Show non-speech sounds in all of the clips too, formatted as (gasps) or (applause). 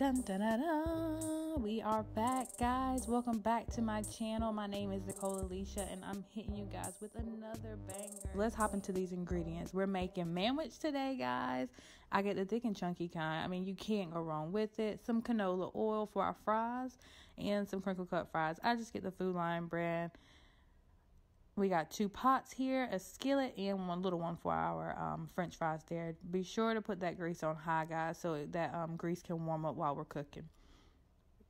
Dun, dun, dun, dun. We are back, guys. Welcome back to my channel. My name is Nicole Alysha, and I'm hitting you guys with another banger. Let's hop into these ingredients. We're making manwich today, guys. I get the thick and chunky kind. I mean, you can't go wrong with it. Some canola oil for our fries, and some crinkle cut fries. I just get the Food Lion brand. We got two pots here, a skillet, and one little one for our um, French fries. There, be sure to put that grease on high, guys, so that um, grease can warm up while we're cooking.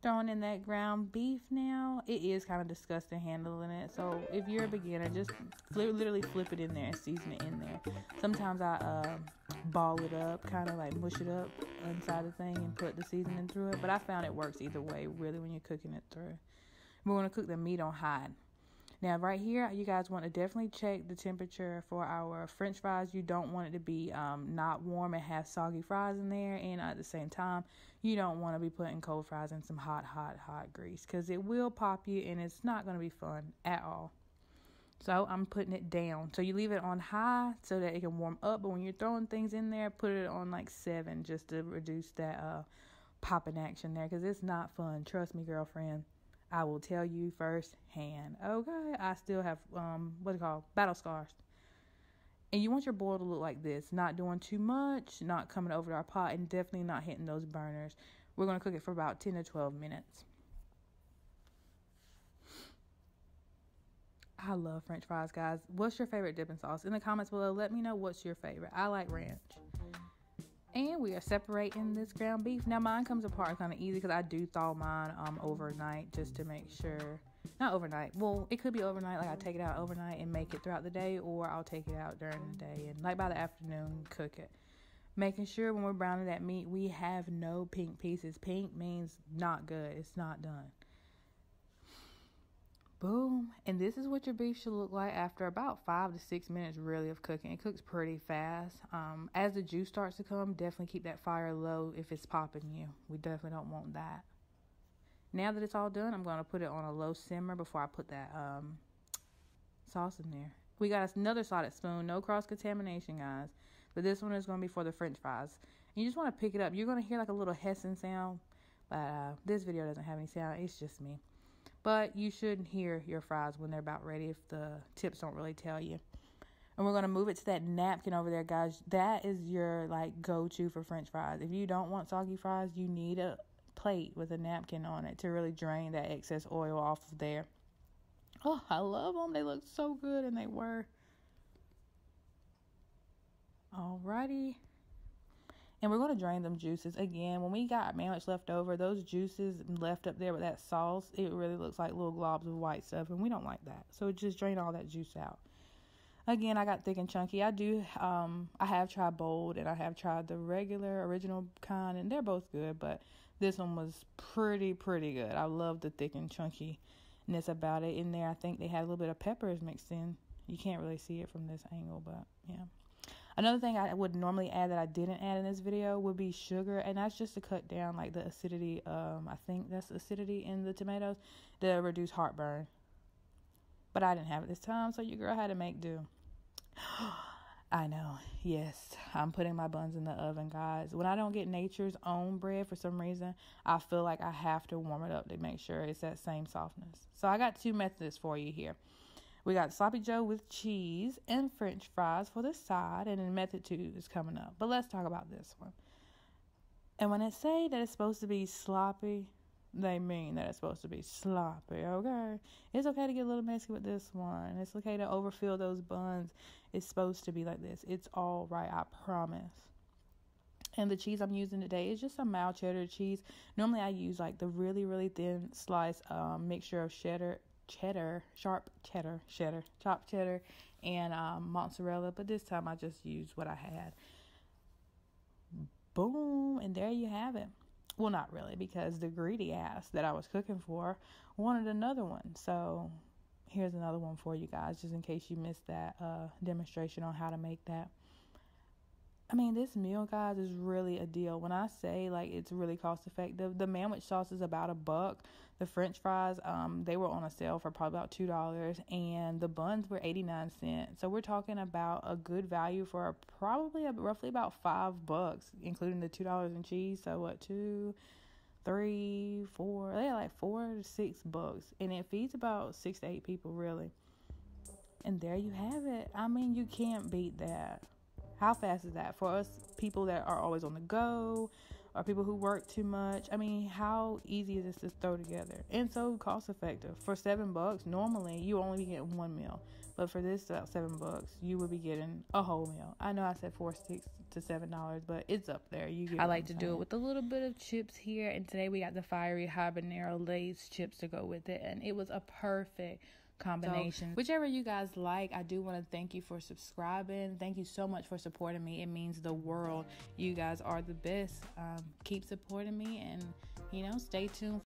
Throwing in that ground beef now. It is kind of disgusting handling it. So if you're a beginner, just literally flip it in there and season it in there. Sometimes I uh, ball it up, kind of like mush it up inside the thing and put the seasoning through it. But I found it works either way, really, when you're cooking it through. We're going to cook the meat on high. Now, right here, you guys want to definitely check the temperature for our french fries. You don't want it to be um, not warm and have soggy fries in there. And at the same time, you don't want to be putting cold fries in some hot, hot, hot grease because it will pop you and it's not going to be fun at all. So I'm putting it down. So you leave it on high so that it can warm up. But when you're throwing things in there, put it on like seven just to reduce that uh, popping action there because it's not fun. Trust me, girlfriend. I will tell you firsthand. Okay, I still have um what do you call battle scars. And you want your boil to look like this, not doing too much, not coming over to our pot, and definitely not hitting those burners. We're gonna cook it for about ten to twelve minutes. I love French fries, guys. What's your favorite dipping sauce? In the comments below, let me know what's your favorite. I like ranch. And we are separating this ground beef. Now mine comes apart kind of easy because I do thaw mine um overnight just to make sure. Not overnight. Well, it could be overnight. Like I take it out overnight and make it throughout the day, or I'll take it out during the day and like by the afternoon cook it. Making sure when we're browning that meat, we have no pink pieces. Pink means not good. It's not done. Boom. And this is what your beef should look like after about five to six minutes really of cooking. It cooks pretty fast. Um, as the juice starts to come, definitely keep that fire low if it's popping you. We definitely don't want that. Now that it's all done, I'm going to put it on a low simmer before I put that um, sauce in there. We got another slotted spoon, no cross contamination, guys. But this one is going to be for the french fries. And you just want to pick it up. You're going to hear like a little hissing sound. But uh, this video doesn't have any sound. It's just me. But you shouldn't hear your fries when they're about ready if the tips don't really tell you. And we're going to move it to that napkin over there, guys. That is your like go-to for french fries. If you don't want soggy fries, you need a plate with a napkin on it to really drain that excess oil off of there. Oh, I love them. They look so good and they were. Alrighty. And we're going to drain them juices again. When we got manwich left over, those juices left up there with that sauce, it really looks like little globs of white stuff, and we don't like that. So just drain all that juice out. Again, I got thick and chunky. I do. Um, I have tried bold, and I have tried the regular original kind, and they're both good. But this one was pretty, pretty good. I love the thick and chunkiness about it. In there, I think they had a little bit of peppers mixed in. You can't really see it from this angle, but yeah. Another thing I would normally add that I didn't add in this video would be sugar, and that's just to cut down like the acidity. Um, I think that's acidity in the tomatoes to reduce heartburn. But I didn't have it this time, so your girl had to make do. (gasps) I know. Yes, I'm putting my buns in the oven, guys. When I don't get nature's own bread for some reason, I feel like I have to warm it up to make sure it's that same softness. So I got two methods for you here. We got sloppy joe with cheese and french fries for the side, and then method two is coming up. But let's talk about this one. And when they say that it's supposed to be sloppy, they mean that it's supposed to be sloppy, okay? It's okay to get a little messy with this one. It's okay to overfill those buns. It's supposed to be like this. It's all right, I promise. And the cheese I'm using today is just a mild cheddar cheese. Normally I use like the really, really thin slice um, mixture of cheddar cheddar, sharp cheddar, cheddar, chopped cheddar, and um, mozzarella. But this time I just used what I had. Boom, and there you have it. Well, not really, because the greedy ass that I was cooking for wanted another one. So here's another one for you guys, just in case you missed that uh, demonstration on how to make that. I mean, this meal, guys, is really a deal. When I say like it's really cost effective, the manwich sauce is about a buck. The French fries, um, they were on a sale for probably about two dollars, and the buns were eighty nine cents. So we're talking about a good value for probably roughly about five bucks, including the two dollars in cheese. So what two? three, four, they're like four to six bucks. And it feeds about six to eight people, really. And there you have it. I mean, you can't beat that. How fast is that for us people that are always on the go or people who work too much? I mean, how easy is this to throw together and so cost effective? For seven bucks, normally you only be getting one meal, but for this about seven bucks, you would be getting a whole meal. I know I said four six to seven dollars, but it's up there. You I like to do it with a little bit of chips here, and today we got the fiery habanero Lay's chips to go with it, and it was a perfect combination. So, whichever you guys like, I do want to thank you for subscribing. Thank you so much for supporting me. It means the world. You guys are the best. Um, keep supporting me and, you know, stay tuned